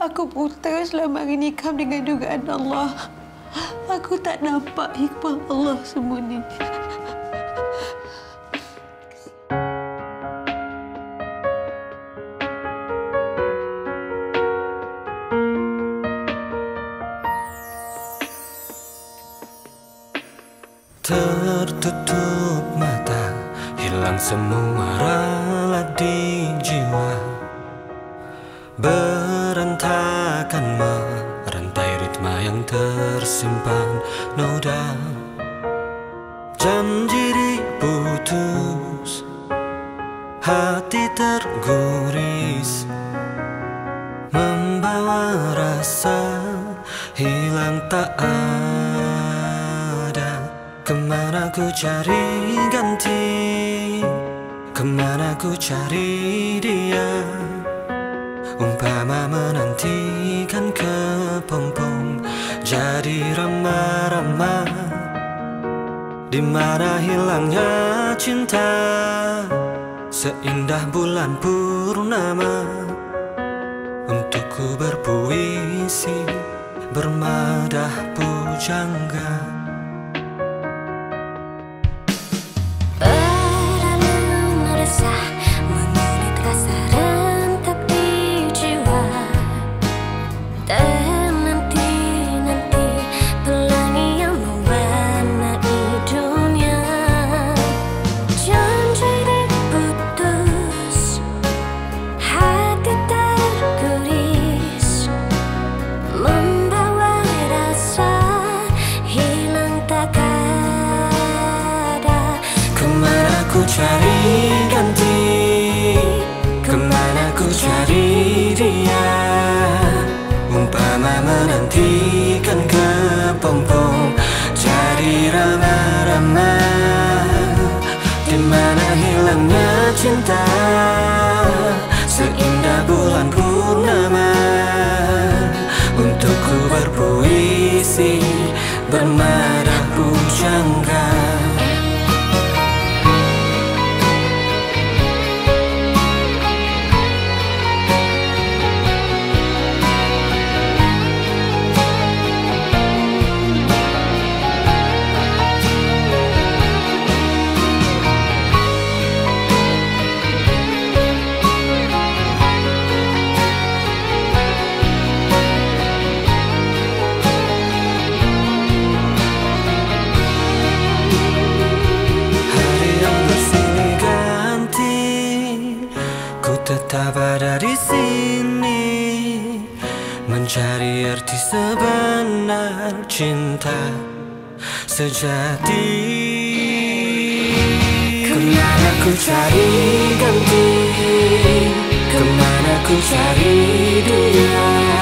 Aku putus selama ini nikah dengan dugaan Allah. Aku tak nampak hikmah Allah semua ni. Tertutup mata Hilang semua rala di jiwa Berantakan merantai ritma yang tersimpan noda. Janji diputus Hati terguris Membawa rasa hilang tak ada. Ke mana ku cari ganti? Ke mana ku cari dia Umpama menantikan kepompong Jadi ramah-ramah. Di mana hilangnya cinta Seindah bulan purnama. Untuk ku berpuisi Bermadah pujangga cari ganti Ke mana ku cari dia. Umpama menantikan kepompong Jadi ramah-ramah Di mana hilangnya cinta Seindah bulan purnama. Untuk ku berpuisi Bermadah tetap ada di sini. Mencari arti sebenar cinta Sejati. Ke mana ku cari ganti? Ke mana ku cari dia